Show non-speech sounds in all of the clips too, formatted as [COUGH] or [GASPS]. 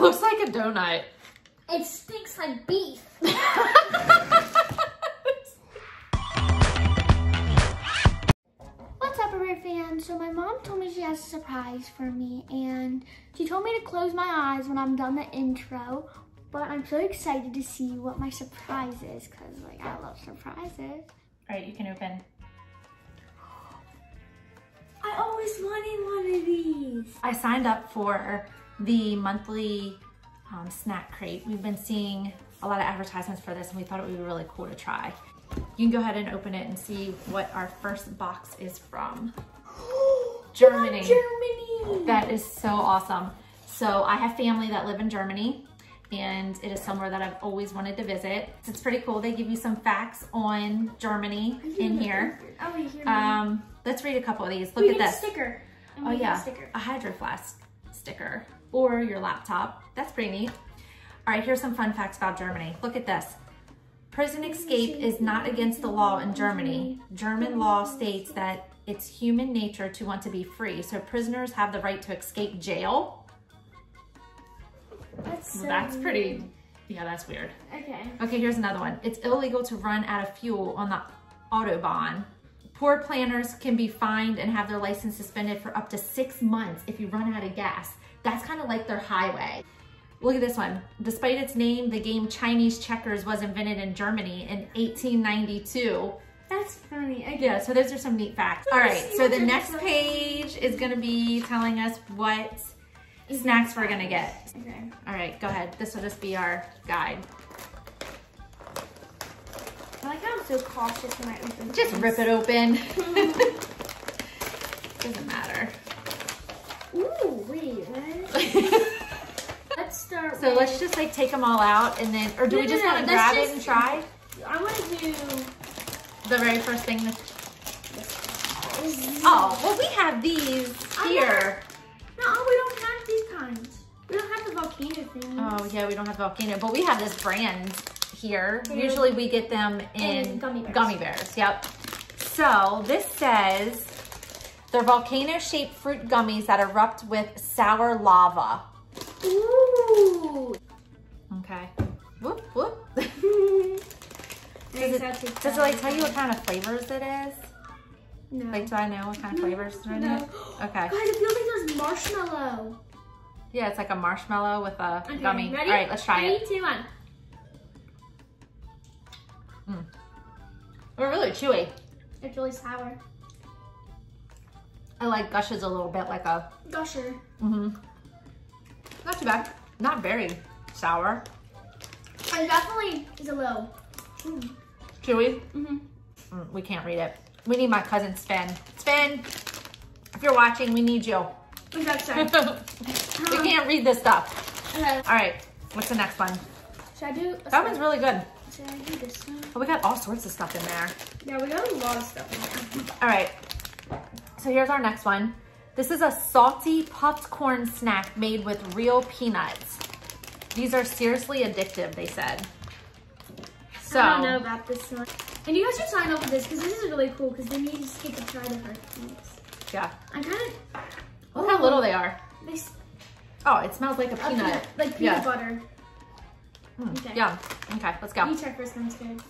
It looks like a donut. It stinks like beef. [LAUGHS] What's up, Brae fans? So my mom told me she has a surprise for me, and she told me to close my eyes when I'm done the intro. But I'm so excited to see what my surprise is, cause like I love surprises. All right, you can open. I always wanted one of these. I signed up for the monthly um, snack crate. We've been seeing a lot of advertisements for this and we thought it would be really cool to try. You can go ahead and open it and see what our first box is from. [GASPS] Germany. Germany. That is so awesome. So I have family that live in Germany and it is somewhere that I've always wanted to visit. It's pretty cool. They give you some facts on Germany in here. Oh, here. Um, let's read a couple of these. Look we at this. sticker. And Oh yeah, a sticker. a hydro flask sticker or your laptop. That's pretty neat. All right, here's some fun facts about Germany. Look at this. Prison escape is not against the law in Germany. German law states that it's human nature to want to be free. So prisoners have the right to escape jail. That's so That's pretty, weird. yeah, that's weird. Okay. Okay, here's another one. It's illegal to run out of fuel on the Autobahn. Poor planners can be fined and have their license suspended for up to six months if you run out of gas. That's kind of like their highway. Look at this one. Despite its name, the game Chinese checkers was invented in Germany in 1892. That's funny. Okay. Yeah, so those are some neat facts. All right, so the next page is gonna be telling us what snacks we're gonna get. Okay. All right, go ahead. This will just be our guide. I like how I'm so cautious when I open Just things. rip it open. [LAUGHS] [LAUGHS] Doesn't matter. Ooh, wait, [LAUGHS] let's start So with, let's just like take them all out and then, or do No, we just no, want to grab it and try? I want to do... The very first thing that, oh, well we have these here. No, oh, we don't have these kinds. We don't have the volcano thing. Oh yeah, we don't have volcano, but we have this brand here. Here. Usually we get them in In gummy bears. Gummy bears, yep. So this says they're volcano shaped fruit gummies that erupt with sour lava. Ooh. Okay. Whoop, whoop. [LAUGHS] Does it, does it like tell you what kind of flavors it is? No. Like, do I know what kind of flavors [GASPS] are in no. it? Okay. God, it feels like there's marshmallow. Yeah, it's like a marshmallow with a Okay, gummy. Ready? All right, let's try Three, it. two, one. Mm. They're really chewy. It's really sour. I like gushes a little bit like a, Gusher. mm-hmm. Not too bad. Not very sour. And definitely is a little. Mm. Chewy. Mm-hmm. Mm, we can't read it. We need my cousin Sven. Sven, if you're watching, we need you. What's that say? [LAUGHS] we can't read this stuff. Okay. All right, what's the next one? Should I do? That one's really good. Should I do this one? Oh, we got all sorts of stuff in there. Yeah, we got a lot of stuff in there. All right, so here's our next one. This is a salty puffed corn snack made with real peanuts. These are seriously addictive, they said. So, I don't know about this one. And you guys should sign up for this because this is really cool because then you just get to try the Hershey's. yeah. I'm kind of. Look how little they are. They, Oh, it smells like a peanut. peanut, like peanut Yeah. butter. Mm, Okay. Yeah. Okay, let's go. You check one's good.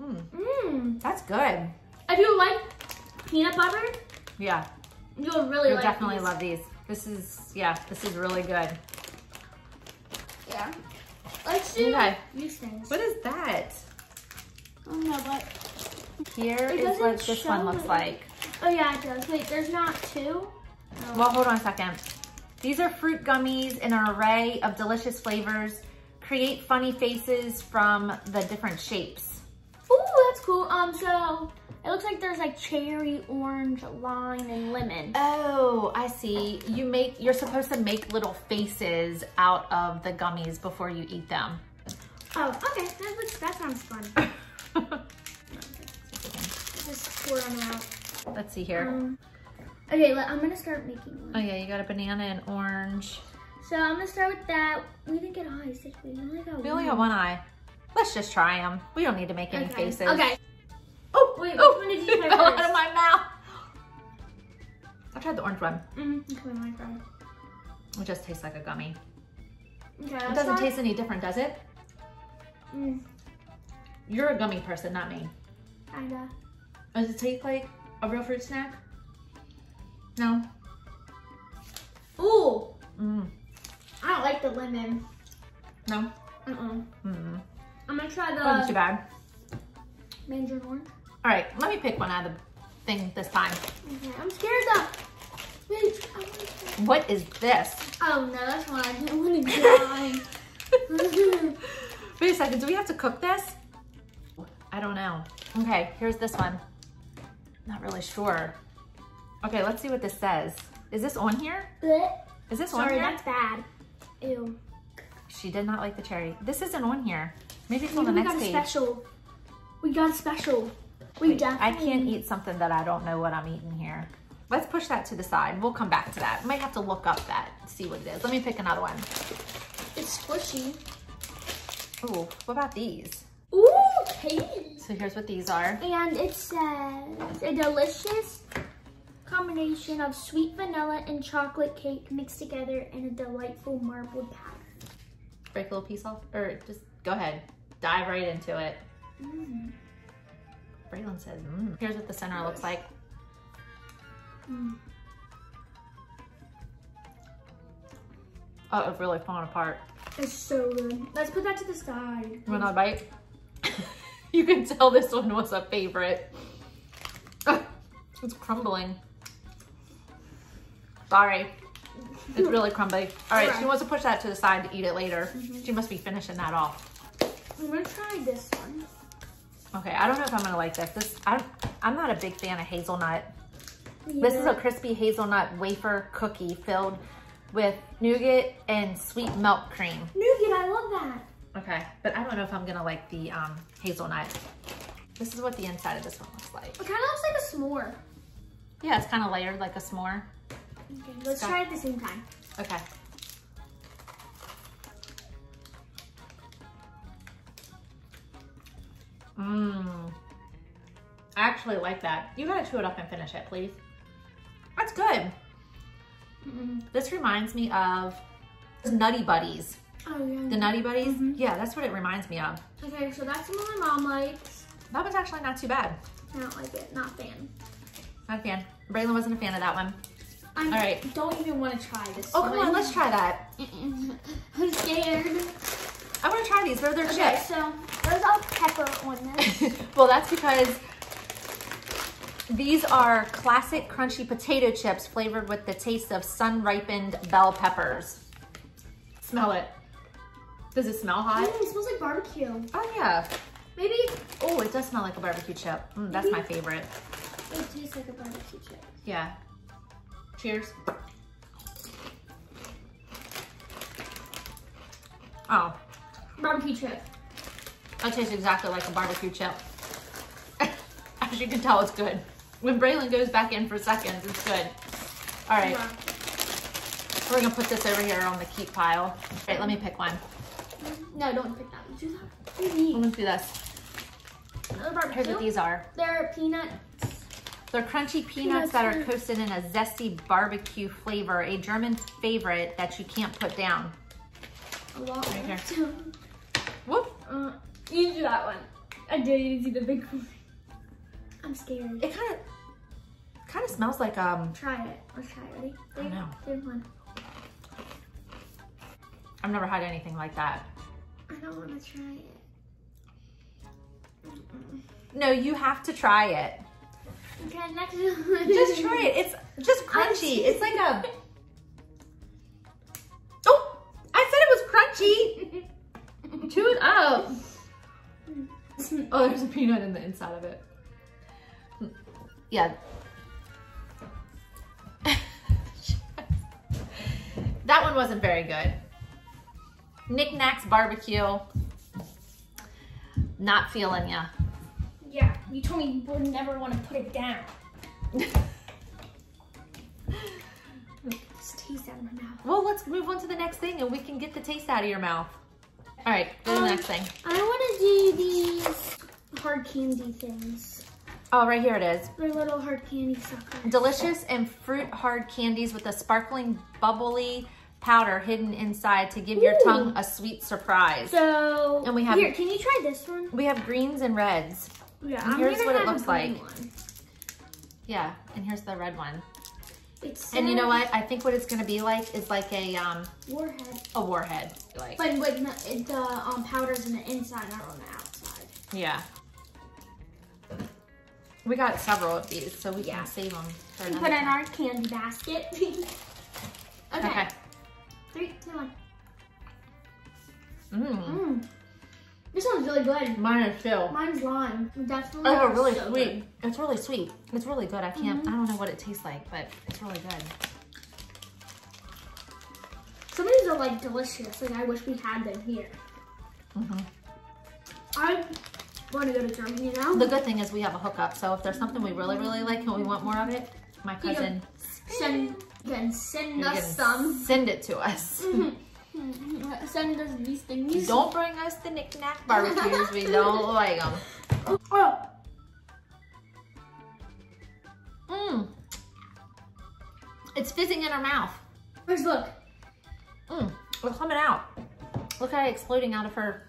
Mm, Mmm. that's good. If you like peanut butter, Yeah, you'll really you'll like definitely these. love these. This is, yeah, this is really good. Yeah. Let's do Okay. these things. What is that? Oh no, but Here It is what this one looks it. like. oh yeah, it does. Wait, there's not two. Oh. Well, hold on a second. These are fruit gummies in an array of delicious flavors. Create funny faces from the different shapes. Ooh, that's cool. Um, so it looks like there's like cherry, orange, lime, and lemon. Oh, I see. You make, you're supposed to make little faces out of the gummies before you eat them. Oh, okay. That looks. That sounds fun. [LAUGHS] Just pour them out. Let's see here. Um, okay, let, I'm gonna start making one. Oh yeah, you got a banana and orange. So I'm gonna start with that. We didn't get eyes, did we? We only got We only got one eye. Let's just try them. We don't need to make any okay. faces. Okay. Oh, Wait, which oh, one did you [LAUGHS] try fell out of my mouth. I tried the orange one. Mm, friend. It just tastes like a gummy. Okay, It doesn't taste any different, does it? Mm, You're a gummy person, not me. kinda. Does it taste like a real fruit snack? No. Ooh, Mm. I don't like the lemon. No. Uh-uh. Mm. I'm gonna try Wasn't oh, too bad. mandarin orange. All right, let me pick one out of the thing this time. Okay, I'm scared though. Wait, I wanna try- What is this? Oh no, that's one I didn't want to [LAUGHS] try. Wait a second, do we have to cook this? I don't know. Okay, here's this one. Not really sure. Okay, let's see what this says. Is this on here? Blech. Is this on Sorry, here? that's bad. Ew. She did not like the cherry. This isn't on here. Maybe it's on the we next got a page. special. We got a special. We Wait, I can't eat something that I don't know what I'm eating here. Let's push that to the side. We'll come back to that. Might have to look up that, see what it is. Let me pick another one. It's squishy. Ooh, what about these? Ooh, taste. So here's what these are. And it says a delicious combination of sweet vanilla and chocolate cake mixed together in a delightful marbled pattern. Break a little piece off, or just go ahead. Dive right into it. Mm. Braylon says, mm. Here's what the center looks like. Mm. Oh, it's really falling apart. It's so good. Let's put that to the side. You want another bite? [LAUGHS] you can tell this one was a favorite. It's crumbling. Sorry. It's really crumbly. All right, she wants to push that to the side to eat it later. She must be finishing that off. I'm gonna try this one. Okay, I don't know if I'm gonna like this. This I'm I'm not a big fan of hazelnut. This is a crispy hazelnut wafer cookie filled with nougat and sweet milk cream. nougat. I love that. Okay, but I don't know if I'm gonna like the um, hazelnut. This is what the inside of this one looks like. It kind of looks like a s'more. Yeah, it's kind of layered like a s'more. Okay, let's try it at the same time. Okay. Mmm. I actually like that. You gotta chew it up and finish it, please. That's good. Mm-mm. This reminds me of Nutty Buddies. Oh yeah. The Nutty Buddies? Mhm. Yeah, that's what it reminds me of. Okay, so that's one my mom likes. That was actually not too bad. I don't like it. Not fan. Not a fan. Braylon wasn't a fan of that one. I All right. don't even want to try this. Oh, come on, let's try that. [LAUGHS] I'm scared. I want to try these. They're their Okay, chips. so there's pepper on this. [LAUGHS] well, that's because these are classic crunchy potato chips flavored with the taste of sun-ripened bell peppers. Smell it. Does it smell hot? Mm, it smells like barbecue. Oh, yeah. Maybe Oh, it does smell like a barbecue chip. Mm, that's my favorite. it tastes like a barbecue chip. Yeah. Cheers. Oh, Barbecue chip. That tastes exactly like a barbecue chip. [LAUGHS] As you can tell, it's good. When Braylon goes back in for seconds, it's good. All right. Yeah. We're gonna put this over here on the keep pile. All right, let me pick one. No, don't pick that. one. Do that. I'm gonna do this. Here's what these are. They're peanuts. They're crunchy peanuts Peanuts that are coated in a zesty barbecue flavor, a German favorite that you can't put down. A lot. Right here. Whoop. Uh, you do that one. I dare you to do the big one. I'm scared. It kind of, kind of smells like um. Try it. Let's try it. Ready? I know. Three, one. I've never had anything like that. I don't want to try it. No, you have to try it. Okay, next [LAUGHS] one. Just try it. It's just crunchy. It's like a. Oh, I said it was crunchy. [LAUGHS] Chew it up. [LAUGHS] Oh, there's a peanut in the inside of it. Yeah. [LAUGHS] that one wasn't very good. Knickknacks barbecue. Not feeling ya. Yeah, you told me you would never want to put it down. [LAUGHS] Just taste that in my mouth. Well, let's move on to the next thing and we can get the taste out of your mouth. All right, to the Um, next thing. I want to do these hard candy things. Oh, right here it is. They're little hard candy suckers. Delicious and fruit hard candies with a sparkling bubbly powder hidden inside to give your tongue a sweet surprise. So, And we have- here, can you try this one? We have greens and reds. Yeah, And here's gonna what it looks like. one. Yeah, and here's the red one. It's And you know what? I think what it's gonna be like is like a um Warhead. a warhead. Like But with the, the um, powders on the inside, not on the outside. yeah. We got several of these, so we Yeah. can save them for We put in our candy basket. [LAUGHS] okay. Okay. Three, two, one. Mm. Mm. This one's really good. Mine is too. Mine's lime. Definitely. Oh, really so sweet. good. It's really sweet. It's really good. I can't. I mm-hmm. don't know what it tastes like, but it's really good. Some of these are like delicious. Like I wish we had them here. Mhm. I want to go to Germany now. The good thing is we have a hookup, so if there's something we really, mm-hmm. really like and we want more of it, my cousin Sven, then send us can some. send it to us. Mm-hmm. [LAUGHS] Send us these things. Don't bring us the knick-knack barbecues. we [LAUGHS] don't like them. Oh, Mmm. It's fizzing in our mouth. let's look. Mmm. It's coming out. Look at it exploding out of her.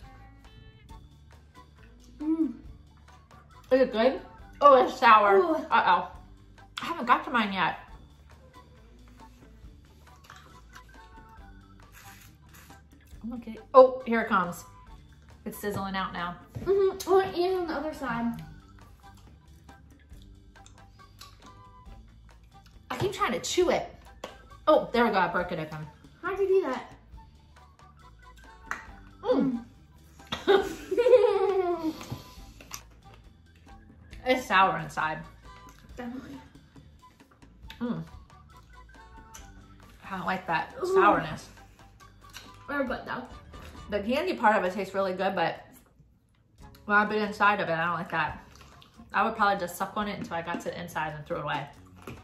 Mm. Is it good? Oh, it's sour. Uh-oh. I haven't got to mine yet. I'm okay. Oh, here it comes. It's sizzling out now. Mm-hmm. Oh, and on the other side. I keep trying to chew it. Oh, there we go. I broke it open. How'd you do that? Mm. [LAUGHS] It's sour inside. Definitely. Mm. I don't like that Ooh. sourness. Very good though. The candy part of it tastes really good, but when I bit inside of it, I don't like that. I would probably just suck on it until I got to the inside and threw it away. Okay.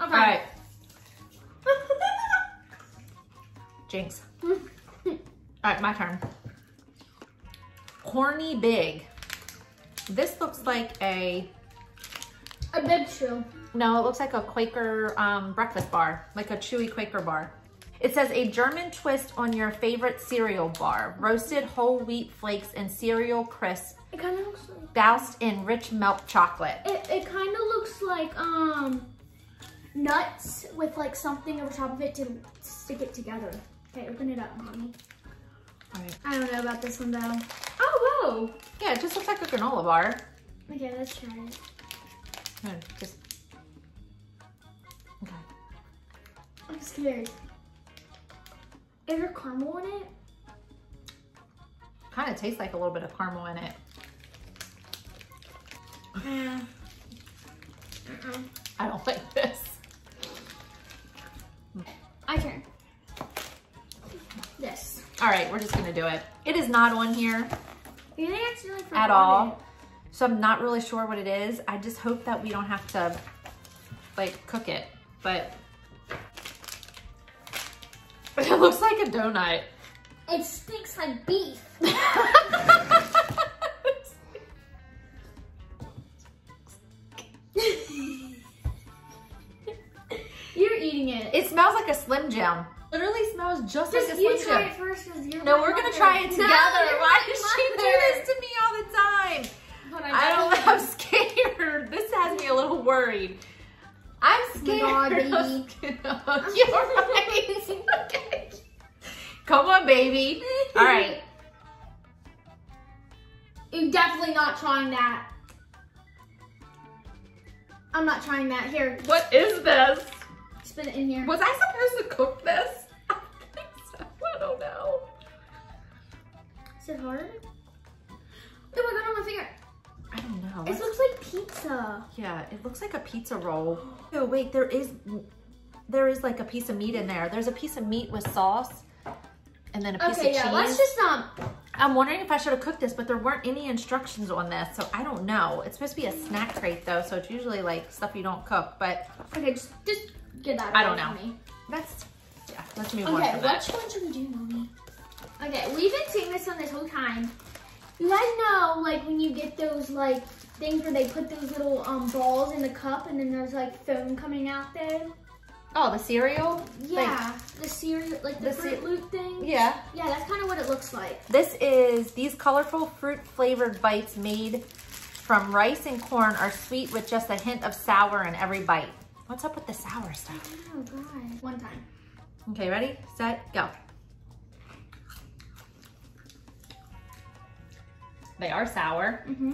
All right, [LAUGHS] Jinx. All right, my turn. Corny Big. This looks like a, A big shoe. no, it looks like a Quaker um, breakfast bar, like a chewy Quaker bar. It says a German twist on your favorite cereal bar. Roasted whole wheat flakes and cereal crisp It kind of looks like. doused in rich milk chocolate. It, it kind of looks like um nuts with like something over top of it to stick it together. Okay, open it up, mommy. Right. I don't know about this one though. Oh, whoa. Yeah, it just looks like a granola bar. Okay, let's try it. Just, okay. I'm scared. Is there caramel in it? Kind of tastes like a little bit of caramel in it. Uh-uh. I don't like this. I turn. This. All right, we're just gonna do it. It is not on here You think it's really at all. So I'm not really sure what it is. I just hope that we don't have to like cook it, but looks like a donut. It stinks like beef. [LAUGHS] You're eating it. it smells like a Slim Jim. Literally smells just, Just like a you Slim try it first because you're No, we're gonna try it together. you're Why does she do this to me all the time? Hold on, I don't. definitely- I'm scared. This has me a little worried. I'm scared. God, [LAUGHS] baby. You're right. Come on, baby. [LAUGHS] All right. You're definitely not trying that. I'm not trying that. Here, What is this? spit it in here. Was I supposed to cook this? [LAUGHS] I think so. I don't know. Is it hard? Oh my god, on my finger. I don't know. It looks like pizza. yeah, it looks like a pizza roll. [GASPS] Oh wait, there is there is like a piece of meat in there. There's a piece of meat with sauce, and then a piece Okay, of yeah, cheese. let's just um. I'm wondering if I should have cooked this, but there weren't any instructions on this, so I don't know. It's supposed to be a snack crate though, so it's usually like stuff you don't cook, but Okay, just just get that. I don't know. me. that's, yeah, let's move on Okay, which one should we do, mommy? Okay, we've been seeing this one this whole time. You guys know, like when you get those like things where they put those little um, balls in the cup and then there's like foam coming out there. Oh, the cereal? Yeah, the cereal, like the, the Fruit Loop thing. Yeah. Yeah, that's kind of what it looks like. This is, these colorful fruit flavored bites made from rice and corn are sweet with just a hint of sour in every bite. What's up with the sour stuff? Oh god. One time. Okay, ready, set, go. They are sour. Mm-hmm.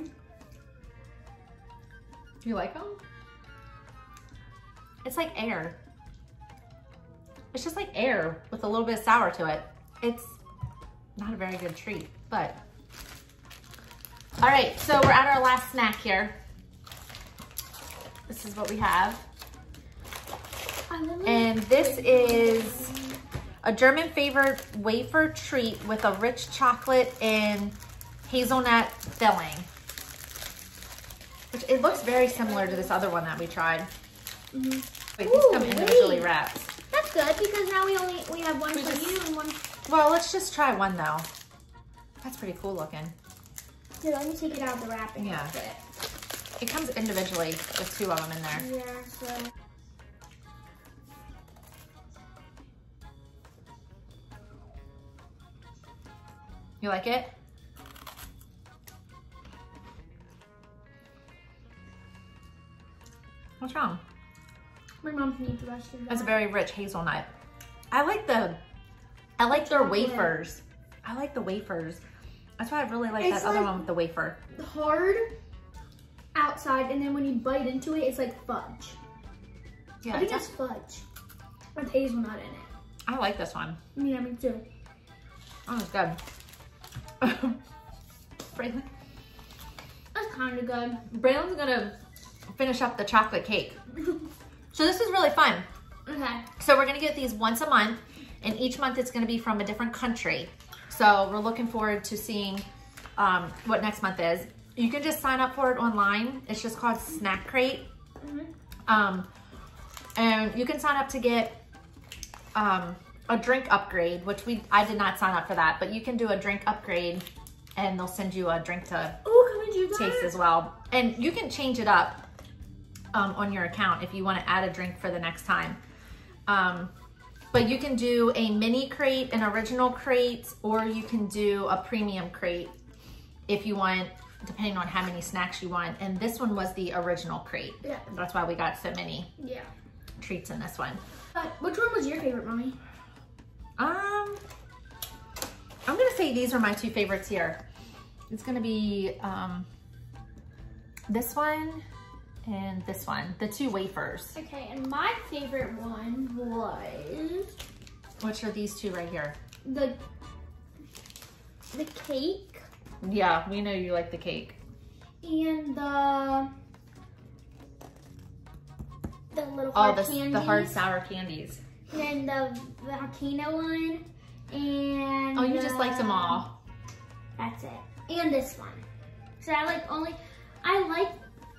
You like them? It's like air. It's just like air with a little bit of sour to it. It's not a very good treat, but. All right, so we're at our last snack here. This is what we have. And this is a German favorite wafer treat with a rich chocolate and hazelnut filling. Which it looks very similar to this other one that we tried. Mhm. Wait, these Ooh, come individually wait. wrapped. Good because now we only we have one We for just- you and one. Well, let's just try one though. That's pretty cool looking. Here, let me take it out of the wrapping. Yeah. It comes individually with two of them in there. Yeah. So. You like it? What's wrong? Mom can eat the rest of that. It's a very rich hazelnut. I like the, I like their Chocolate. wafers. I like the wafers. That's why I really like It's that other one with the wafer. hard outside, and then when you bite into it, it's like fudge. Yeah, I think it's- it's fudge with hazelnut in it. I like this one. Yeah, me too. Oh, it's good. [LAUGHS] Braylon, That's kind of good. Braylon's gonna finish up the chocolate cake. [LAUGHS] So this is really fun. okay. So we're gonna get these once a month, and each month it's gonna be from a different country. So we're looking forward to seeing um, what next month is. You can just sign up for it online. It's just called Snack Crate. Mm -hmm. Um, and you can sign up to get um, a drink upgrade, which we I did not sign up for that, but you can do a drink upgrade and they'll send you a drink to Oh, can we do that? taste as well. And you can change it up um, on your account if you want to add a drink for the next time. Um, but you can do a mini crate, an original crate, or you can do a premium crate if you want, depending on how many snacks you want. And this one was the original crate. Yeah. That's why we got so many Yeah. treats in this one. Uh, which one was your favorite, mommy? Um, I'm gonna say these are my two favorites here. It's gonna be um, this one and this one, the two wafers. Okay, and my favorite one was Which are these two right here? the the cake Yeah, we know you like the cake. and the the little Oh, hard the, candies. the hard sour candies. And the volcano one. And Oh, you just liked them all. That's it. And this one. So I like only I like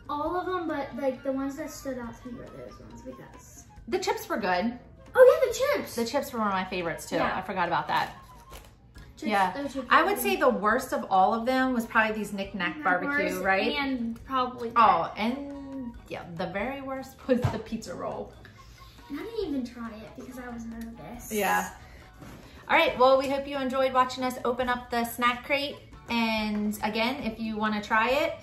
all of them, but like the ones that stood out to me were those ones because The chips were good. Oh yeah, the chips. The chips were one of my favorites too. Yeah. I forgot about that. Chips, yeah. I would say the worst of all of them was probably these Knick Knack barbecue, right? And probably that. Oh, and yeah, the very worst was the pizza roll. And I didn't even try it because I was nervous. Yeah. All right, well, we hope you enjoyed watching us open up the snack crate. And again, if you want to try it,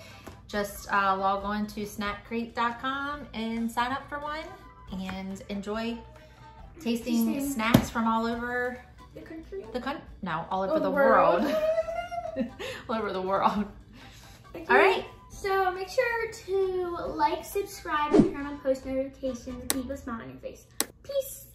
just uh, log on to snackcrate.com and sign up for one and enjoy tasting snacks from all over The country. the country. No, all over Oh, the, the world. world. [LAUGHS] all over the world. Okay. All right. So make sure to like, subscribe, and turn on post notifications to keep a smile on your face. Peace.